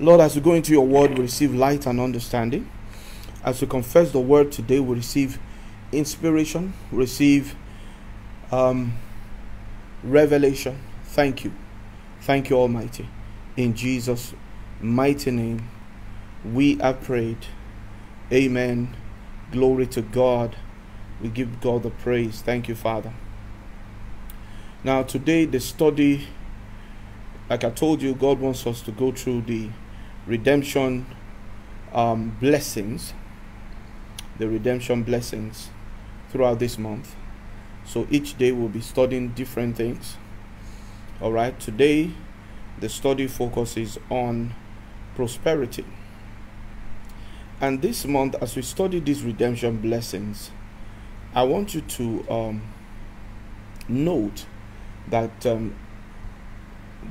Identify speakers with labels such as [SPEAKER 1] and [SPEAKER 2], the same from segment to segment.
[SPEAKER 1] Lord, as we go into your word, we receive light and understanding. As we confess the word today, we receive inspiration, receive um, revelation. Thank you. Thank you, Almighty. In Jesus' mighty name, we are prayed. Amen. Glory to God. We give God the praise. Thank you, Father. Now, today, the study, like I told you, God wants us to go through the redemption um, blessings, the redemption blessings throughout this month. So each day we'll be studying different things. All right, today the study focuses on prosperity. And this month, as we study these redemption blessings, I want you to um, note that um,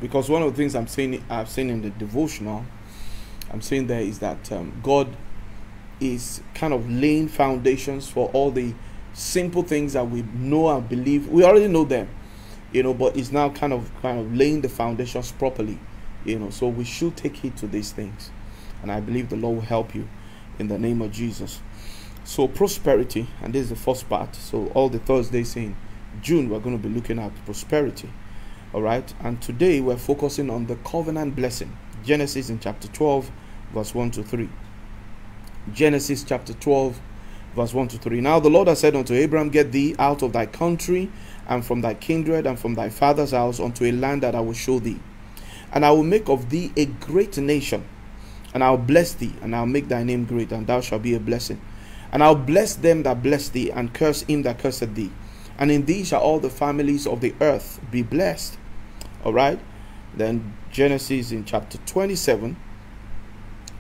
[SPEAKER 1] because one of the things I'm saying, I've seen in the devotional, I'm saying there is that um, God is kind of laying foundations for all the simple things that we know and believe. We already know them, you know, but it's now kind of kind of laying the foundations properly, you know. So we should take heed to these things, and I believe the Lord will help you in the name of Jesus. So prosperity, and this is the first part. So all the Thursdays in June, we're going to be looking at prosperity. All right, and today we're focusing on the covenant blessing. Genesis in chapter 12, verse 1 to 3. Genesis chapter 12, verse 1 to 3. Now the Lord has said unto Abraham, Get thee out of thy country and from thy kindred and from thy father's house unto a land that I will show thee. And I will make of thee a great nation, and I'll bless thee, and I'll make thy name great, and thou shalt be a blessing. And I'll bless them that bless thee, and curse him that curseth thee. And in thee shall all the families of the earth be blessed. All right. Then Genesis in chapter 27,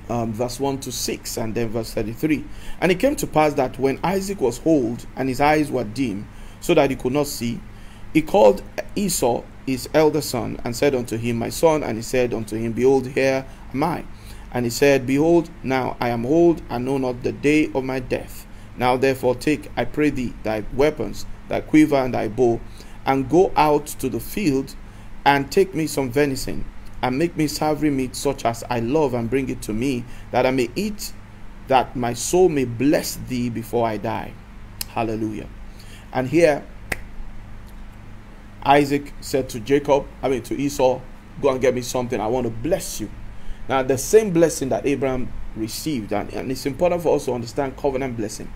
[SPEAKER 1] um, verse 1 to 6, and then verse 33. And it came to pass that when Isaac was old and his eyes were dim, so that he could not see, he called Esau his elder son and said unto him, My son. And he said unto him, Behold, here am I. And he said, Behold, now I am old and know not the day of my death. Now therefore take, I pray thee, thy weapons, thy quiver and thy bow, and go out to the field and take me some venison and make me savory meat such as I love and bring it to me, that I may eat, that my soul may bless thee before I die. Hallelujah. And here, Isaac said to Jacob, I mean to Esau, Go and get me something. I want to bless you. Now, the same blessing that Abraham received, and, and it's important for us to understand covenant blessing.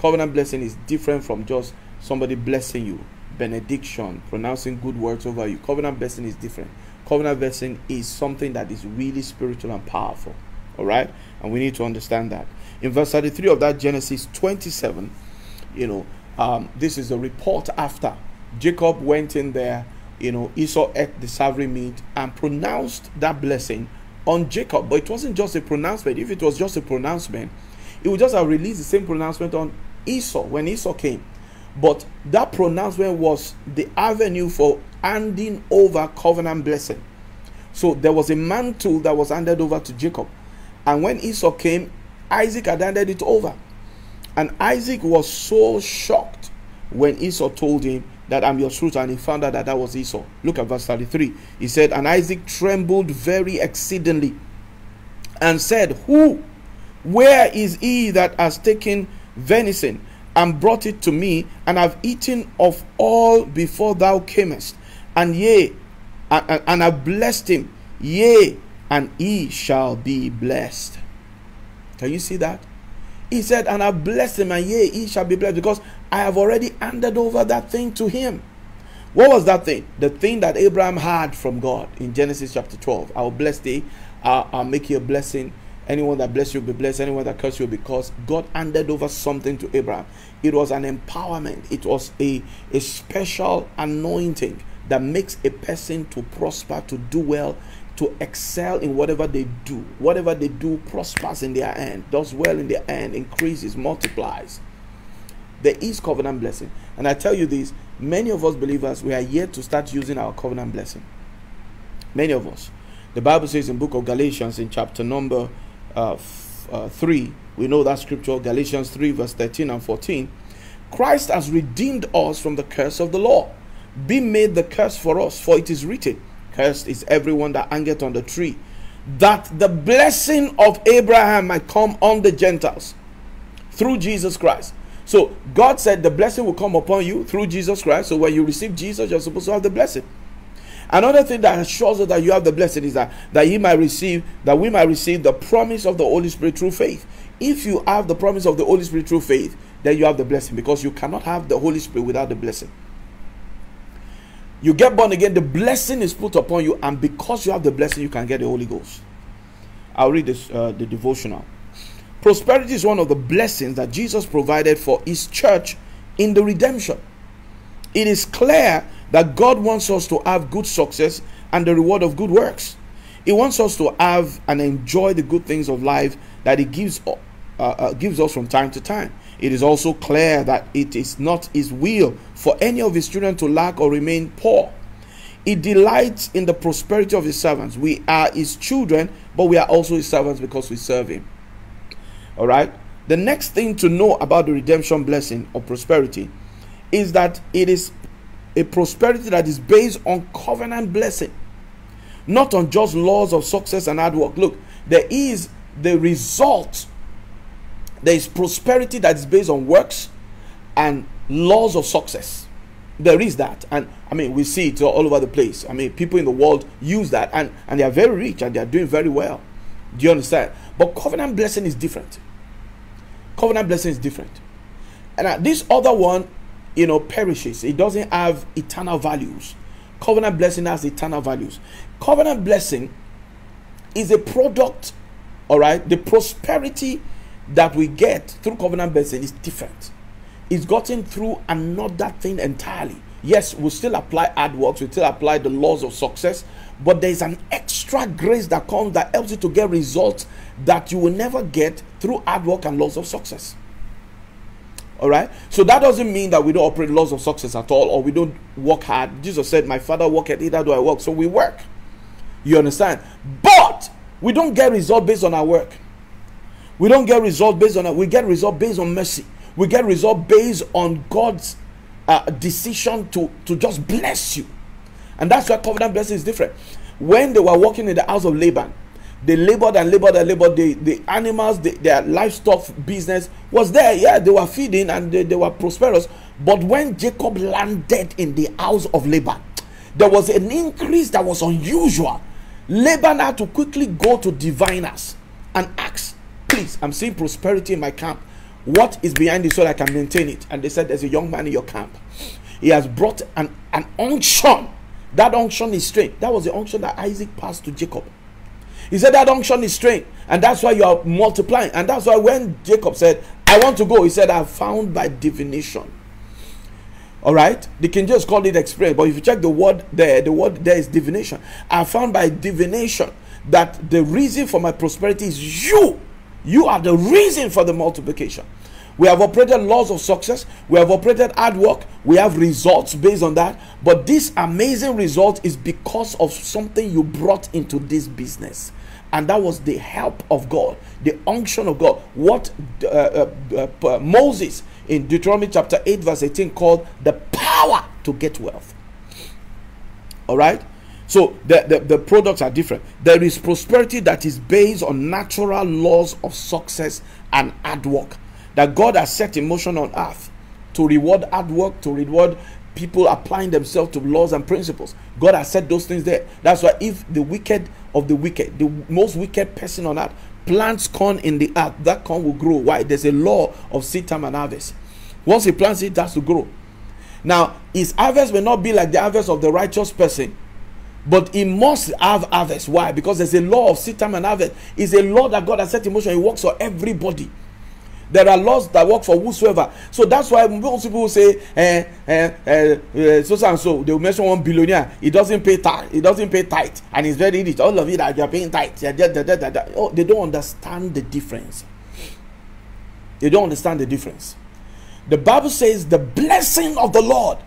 [SPEAKER 1] Covenant blessing is different from just somebody blessing you, benediction, pronouncing good words over you. Covenant blessing is different covenant blessing is something that is really spiritual and powerful. All right? And we need to understand that. In verse 33 of that Genesis 27, you know, um, this is a report after Jacob went in there, you know, Esau ate the savory meat and pronounced that blessing on Jacob. But it wasn't just a pronouncement. If it was just a pronouncement, it would just have released the same pronouncement on Esau when Esau came. But that pronouncement was the avenue for handing over covenant blessing. So there was a mantle that was handed over to Jacob. And when Esau came, Isaac had handed it over. And Isaac was so shocked when Esau told him that I'm your truth, and he found out that that was Esau. Look at verse 33. He said, And Isaac trembled very exceedingly and said, Who? Where is he that has taken venison and brought it to me, and I've eaten of all before thou camest? and yea, and, and I blessed him, yea, and he shall be blessed. Can you see that? He said, and I blessed him, and yea, he shall be blessed, because I have already handed over that thing to him. What was that thing? The thing that Abraham had from God in Genesis chapter 12. I will bless thee, I'll make you a blessing. Anyone that bless you will be blessed. Anyone that curse you because God handed over something to Abraham. It was an empowerment. It was a, a special anointing that makes a person to prosper, to do well, to excel in whatever they do. Whatever they do prospers in their end, does well in their end, increases, multiplies. There is covenant blessing. And I tell you this many of us believers, we are yet to start using our covenant blessing. Many of us. The Bible says in book of Galatians in chapter number uh, uh, 3, we know that scripture, Galatians 3, verse 13 and 14. Christ has redeemed us from the curse of the law be made the curse for us, for it is written, Cursed is everyone that hangeth on the tree, that the blessing of Abraham might come on the Gentiles through Jesus Christ. So God said the blessing will come upon you through Jesus Christ. So when you receive Jesus, you're supposed to have the blessing. Another thing that assures us that you have the blessing is that that he might receive that we might receive the promise of the Holy Spirit through faith. If you have the promise of the Holy Spirit through faith, then you have the blessing because you cannot have the Holy Spirit without the blessing. You get born again, the blessing is put upon you, and because you have the blessing, you can get the Holy Ghost. I'll read this uh, the devotional. Prosperity is one of the blessings that Jesus provided for his church in the redemption. It is clear that God wants us to have good success and the reward of good works. He wants us to have and enjoy the good things of life that He gives, uh, uh, gives us from time to time. It is also clear that it is not His will for any of His children to lack or remain poor. He delights in the prosperity of His servants. We are His children, but we are also His servants because we serve Him. All right. The next thing to know about the redemption blessing or prosperity is that it is a prosperity that is based on covenant blessing, not on just laws of success and hard work. Look, there is the result. There is prosperity that is based on works and laws of success. There is that, and I mean, we see it all over the place. I mean, people in the world use that, and, and they are very rich and they are doing very well. Do you understand? But covenant blessing is different. Covenant blessing is different. And uh, this other one, you know, perishes. It doesn't have eternal values. Covenant blessing has eternal values. Covenant blessing is a product, all right? The prosperity that we get through covenant blessing is different. It's gotten through another thing entirely. Yes, we still apply hard works, we still apply the laws of success, but there's an extra grace that comes that helps you to get results that you will never get through hard work and laws of success. All right. So that doesn't mean that we don't operate laws of success at all or we don't work hard. Jesus said, My father worketh, either do I work. So we work. You understand? But we don't get result based on our work. We don't get result based on it. We get result based on mercy. We get result based on God's uh, decision to, to just bless you. And that's why covenant blessing is different. When they were working in the house of Laban, they labored and labored and labored. The, the animals, the, their livestock business was there. Yeah, they were feeding and they, they were prosperous. But when Jacob landed in the house of Laban, there was an increase that was unusual. Laban had to quickly go to diviners and ask, Please, I'm seeing prosperity in my camp. What is behind this so I can maintain it? And they said, There's a young man in your camp. He has brought an, an unction. That unction is straight. That was the unction that Isaac passed to Jacob. He said that unction is straight, and that's why you are multiplying. And that's why when Jacob said, I want to go, he said, I found by divination. All right, the King James called it experience, but if you check the word there, the word there is divination. I found by divination that the reason for my prosperity is you. You are the reason for the multiplication. We have operated laws of success. We have operated hard work. We have results based on that. But this amazing result is because of something you brought into this business. And that was the help of God, the unction of God. What uh, uh, uh, Moses in Deuteronomy chapter 8, verse 18 called the power to get wealth. All right? So the, the, the, products are different. There is prosperity that is based on natural laws of success and hard work that God has set in motion on earth to reward hard work, to reward people applying themselves to laws and principles. God has set those things there. That's why if the wicked of the wicked, the most wicked person on earth, plants corn in the earth, that corn will grow. Why? There's a law of seed time and harvest. Once he plants it, has to grow. Now, his harvest may not be like the harvest of the righteous person, but he must have harvest. Why? Because there's a law of seed time and harvest. It's a law that God has set in motion. It works for everybody. There are laws that work for whosoever. So that's why most people say, eh, eh, eh, eh, so and so. They will mention one billionaire. He doesn't pay tax. He doesn't pay tithe, and he's very rich. All of you that you are paying tithe. Oh, they don't understand the difference. They don't understand the difference. The Bible says, "The blessing of the Lord,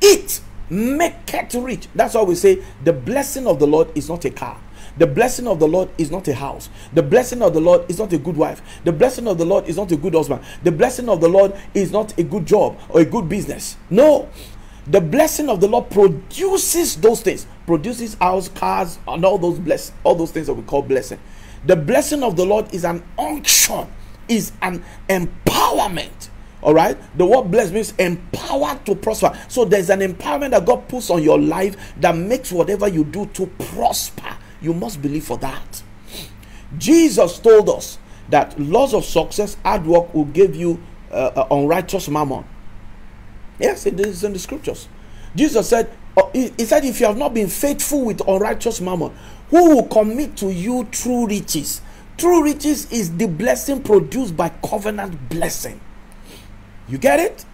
[SPEAKER 1] it make it rich." That's why we say the blessing of the Lord is not a car. The blessing of the Lord is not a house. The blessing of the Lord is not a good wife. The blessing of the Lord is not a good husband. The blessing of the Lord is not a good job or a good business. No. The blessing of the Lord produces those things, produces house, cars, and all those bless, all those things that we call blessing. The blessing of the Lord is an unction, is an empowerment. All right, the word blessed means empowered to prosper. So there's an empowerment that God puts on your life that makes whatever you do to prosper. You must believe for that. Jesus told us that laws of success, hard work will give you uh, uh, unrighteous mammon. Yes, it is in the scriptures. Jesus said, uh, he, he said, if you have not been faithful with unrighteous mammon, who will commit to you true riches? True riches is the blessing produced by covenant blessing. You get it?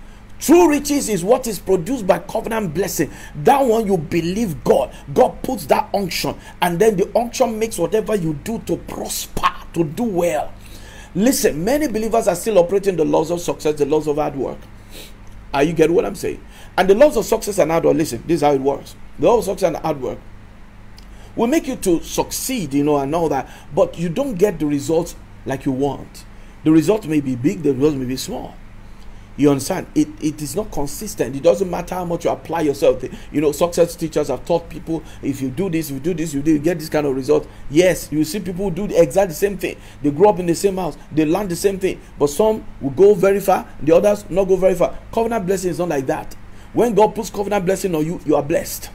[SPEAKER 1] True riches is what is produced by covenant blessing. That one you believe God. God puts that unction, and then the unction makes whatever you do to prosper, to do well. Listen, many believers are still operating the laws of success, the laws of hard work. Are you getting what I'm saying? And the laws of success and hard work, listen, this is how it works. The laws of success and hard work will make you to succeed, you know, and all that, but you don't get the results like you want. The result may be big, the result may be small. You understand? It, it is not consistent. It doesn't matter how much you apply yourself. You know, success teachers have taught people if you do this, you do this, you do you get this kind of result. Yes, you see people do the exact same thing. They grow up in the same house, they learn the same thing, but some will go very far, the others not go very far. Covenant blessing is not like that. When God puts covenant blessing on you, you are blessed.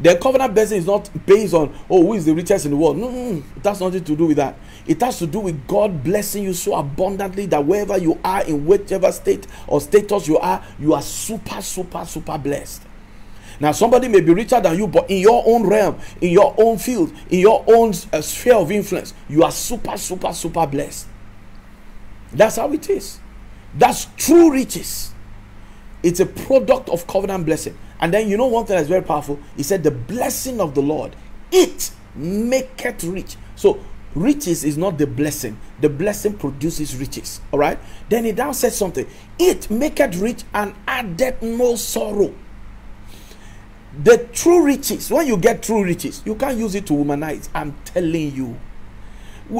[SPEAKER 1] The covenant blessing is not based on oh who is the richest in the world. No, it has nothing to do with that. It has to do with God blessing you so abundantly that wherever you are, in whichever state or status you are, you are super, super, super blessed. Now, somebody may be richer than you, but in your own realm, in your own field, in your own uh, sphere of influence, you are super, super, super blessed. That's how it is. That's true riches. It's a product of covenant blessing. And then you know one thing that's very powerful? He said, The blessing of the Lord, it maketh rich. So riches is not the blessing. The blessing produces riches. All right. Then he down said something. It maketh rich and addeth no sorrow. The true riches, when you get true riches, you can't use it to womanize. I'm telling you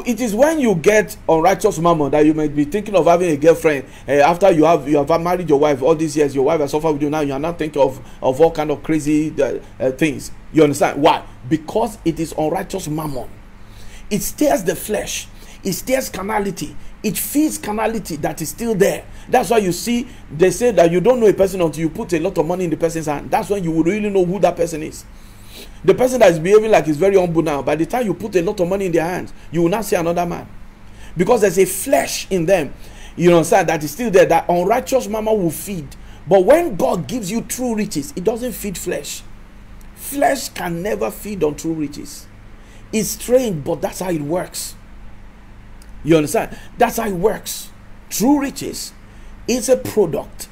[SPEAKER 1] it is when you get unrighteous mammon that you might be thinking of having a girlfriend uh, after you have you have married your wife all these years your wife has suffered with you now you are not thinking of of all kind of crazy uh, things. You understand? Why? Because it is unrighteous mammon. It stirs the flesh. It stirs carnality. It feeds carnality that is still there. That's why you see they say that you don't know a person until you put a lot of money in the person's hand. That's when you will really know who that person is the person that is behaving like he's very humble now, by the time you put a lot of money in their hands, you will not see another man. Because there's a flesh in them, you know, that is still there, that unrighteous mammon will feed. But when God gives you true riches, it doesn't feed flesh. Flesh can never feed on true riches. It's strange, but that's how it works. You understand? That's how it works. True riches is a product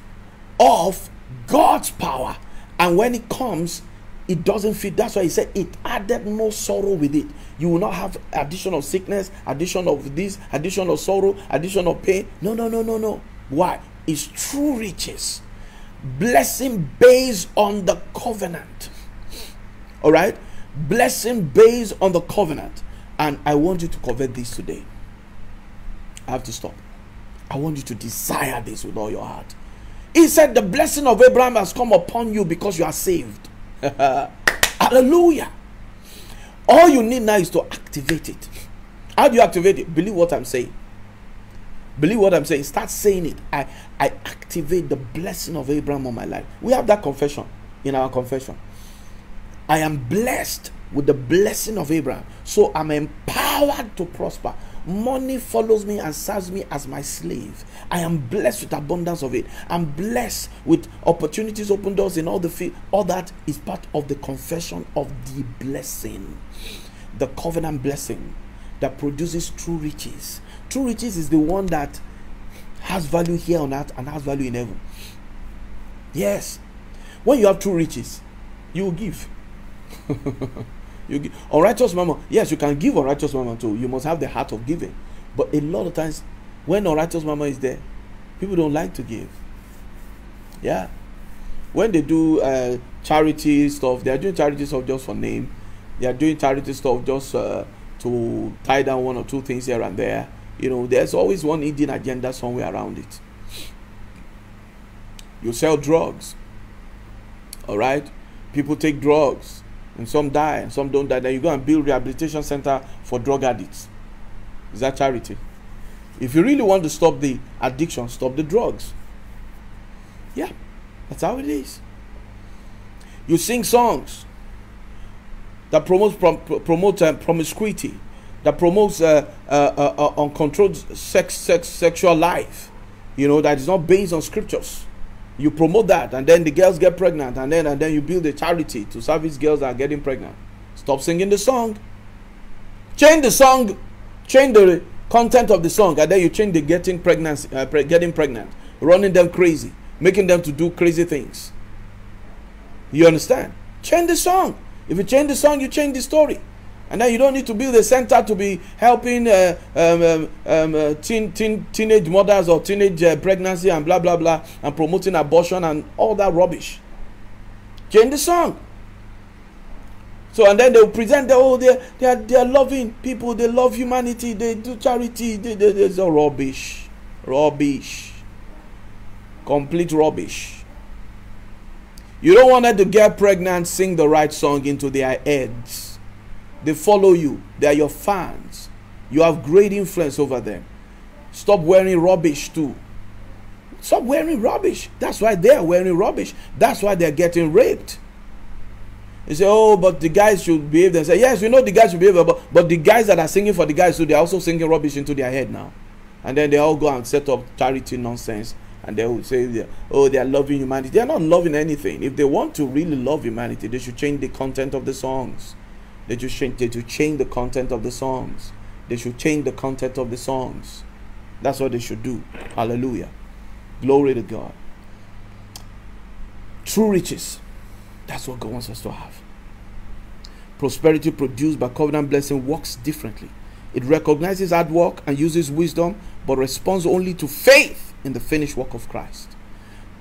[SPEAKER 1] of God's power. And when it comes, it doesn't fit. That's why he said it added no sorrow with it. You will not have addition of sickness, addition of this, addition of sorrow, addition of pain. No, no, no, no, no. Why? It's true riches. Blessing based on the covenant. All right? Blessing based on the covenant. And I want you to covet this today. I have to stop. I want you to desire this with all your heart. He said, The blessing of Abraham has come upon you because you are saved. Hallelujah. All you need now is to activate it. How do you activate it? Believe what I'm saying. Believe what I'm saying. Start saying it. I, I activate the blessing of Abraham on my life. We have that confession in our confession. I am blessed with the blessing of Abraham. So I'm empowered to prosper. Money follows me and serves me as my slave. I am blessed with abundance of it. I'm blessed with opportunities, open doors in all the field. All that is part of the confession of the blessing, the covenant blessing that produces true riches. True riches is the one that has value here on earth and has value in heaven. Yes. When you have true riches, you will give. You give unrighteous mammon. Yes, you can give unrighteous mammon too. You must have the heart of giving. But a lot of times, when unrighteous mammon is there, people don't like to give. Yeah. When they do uh, charity stuff, they are doing charity stuff just for name. They are doing charity stuff just uh, to tie down one or two things here and there. You know, there's always one hidden agenda somewhere around it. You sell drugs. All right? People take drugs and some die and some don't die. Then you go and build rehabilitation center for drug addicts. Is that charity? If you really want to stop the addiction, stop the drugs. Yeah, that's how it is. You sing songs that promotes prom- promote uh, promiscuity, that promotes uh, uh, uh, uh, uncontrolled sex, sex, sexual life. You know that is not based on scriptures. You promote that, and then the girls get pregnant, and then and then you build a charity to service girls that are getting pregnant. Stop singing the song. Change the song. Change the content of the song, and then you change the getting pregnant, uh, pre- getting pregnant, running them crazy, making them to do crazy things. You understand? Change the song. If you change the song, you change the story. And then you don't need to build a center to be helping uh, um, um, um, uh, teen, teen, teenage mothers or teenage uh, pregnancy and blah, blah, blah, and promoting abortion and all that rubbish. Change the song. So, and then they'll present, the, oh, they're, they're, they're loving people, they love humanity, they do charity, they, they, they, all rubbish. Rubbish. Complete rubbish. You don't want them to get pregnant, sing the right song into their heads. They follow you, they are your fans. You have great influence over them. Stop wearing rubbish too. Stop wearing rubbish. That's why they're wearing rubbish. That's why they're getting raped. You say, oh, but the guys should behave themselves. Yes, we know the guys should behave, but, but the guys that are singing for the guys, so they're also singing rubbish into their head now. And then they all go and set up charity nonsense and they will say, oh, they are loving humanity. They are not loving anything. If they want to really love humanity, they should change the content of the songs. They should change, they should change the content of the songs. They should change the content of the songs. That's what they should do. Hallelujah. Glory to God. True riches. That's what God wants us to have. Prosperity produced by covenant blessing works differently. It recognizes hard work and uses wisdom, but responds only to faith in the finished work of Christ.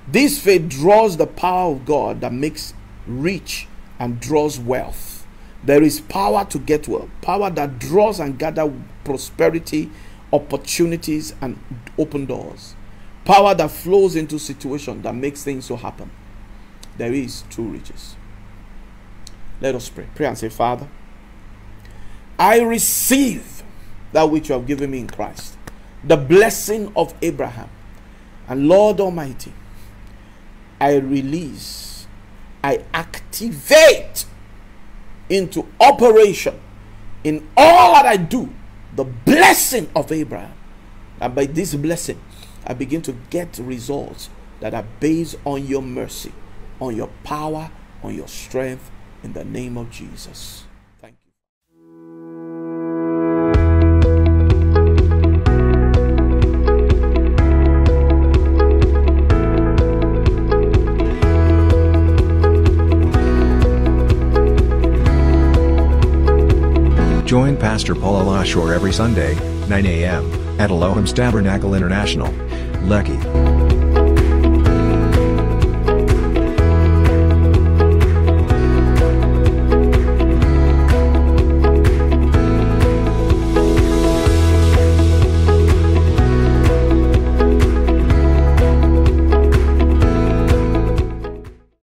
[SPEAKER 1] This faith draws the power of God that makes rich and draws wealth. There is power to get wealth, power that draws and gather prosperity, opportunities, and open doors. Power that flows into situation that makes things so happen. There is true riches. Let us pray. Pray and say, Father, I receive that which you have given me in Christ, the blessing of Abraham and Lord Almighty, I release, I activate into operation in all that I do the blessing of Abraham. And by this blessing, I begin to get results that are based on your mercy, on your power, on your strength, in the name of Jesus.
[SPEAKER 2] Pastor Paul Olashore every Sunday, 9 a.m., at Elohim's Tabernacle International, Lekki.